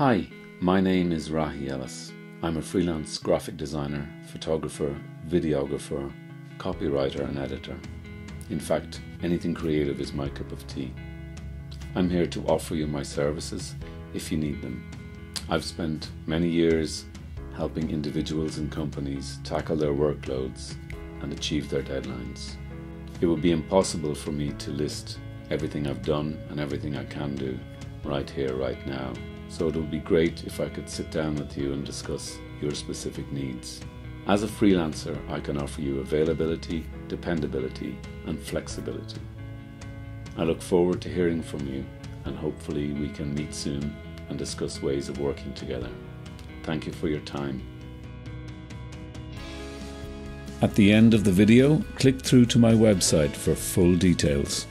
Hi, my name is Rahi Ellis. I'm a freelance graphic designer, photographer, videographer, copywriter, and editor. In fact, anything creative is my cup of tea. I'm here to offer you my services if you need them. I've spent many years helping individuals and companies tackle their workloads and achieve their deadlines. It would be impossible for me to list everything I've done and everything I can do right here, right now. So it would be great if I could sit down with you and discuss your specific needs. As a freelancer, I can offer you availability, dependability, and flexibility. I look forward to hearing from you, and hopefully, we can meet soon and discuss ways of working together. Thank you for your time. At the end of the video, click through to my website for full details.